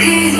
You.